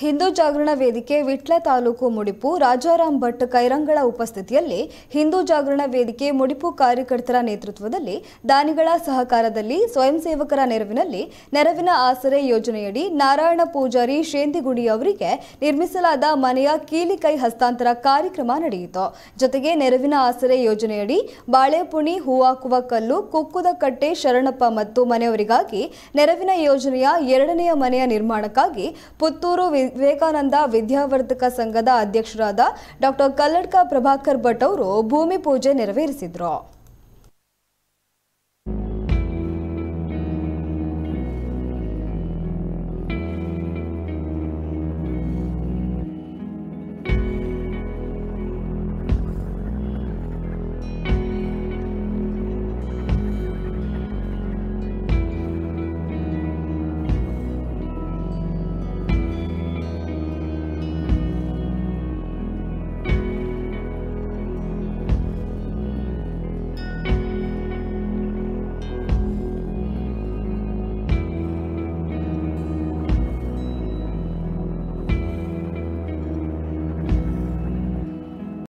ಹಿಂದೂ ಜಾಗರಣ ವೇದಿಕೆ ವಿಟ್ಲ ತಾಲೂಕು ಮುಡಿಪು ರಾಜಾರಾಮ್ ಭಟ್ ಕೈರಂಗಳ ಉಪಸ್ಥಿತಿಯಲ್ಲಿ ಹಿಂದೂ ಜಾಗರಣ ವೇದಿಕೆ ಮುಡಿಪು ಕಾರ್ಯಕರ್ತರ ನೇತೃತ್ವದಲ್ಲಿ ದಾನಿಗಳ ಸಹಕಾರದಲ್ಲಿ ಸ್ವಯಂ ಸೇವಕರ ನೆರವಿನಲ್ಲಿ ನೆರವಿನ ಆಸರೆ ಯೋಜನೆಯಡಿ ನಾರಾಯಣ ಪೂಜಾರಿ ಶೇಂದಿಗುಡಿ ಅವರಿಗೆ ನಿರ್ಮಿಸಲಾದ ಮನೆಯ ಕೀಲಿಕೈ ಹಸ್ತಾಂತರ ಕಾರ್ಯಕ್ರಮ ನಡೆಯಿತು. ಜೊತೆಗೆ ನೆರವಿನ ಆಸರೆ ಯೋಜನೆಯಡಿ ಬಾಳೆಪುಣಿ, ಹೂವಾಕುವ ಕಲ್ಲು, ಕುಕ್ಕುದ ಕಟ್ಟೆ, ಶರಣಪ್ಪ ಮತ್ತು ಮನೆಯವರಿಗಾಗಿ ನೆರವಿನ ಯೋಜನೆಯ ಎರಡನೆಯ ಮನೆಯ ನಿರ್ಮಾಣಕ್ಕಾಗಿ ಪುತ್ತೂರು ವಿವೇಕಾನಂದ ವಿದ್ಯಾವರ್ಧಕ ಸಂಘದ ಅಧ್ಯಕ್ಷರಾದ ಡಾಕ್ಟರ್ ಕಲ್ಲಡ್ಕ ಪ್ರಭಾಕರ್ ಭಟ್ ಅವರು ಭೂಮಿ ಪೂಜೆ ನೆರವೇರಿಸಿದ್ರು.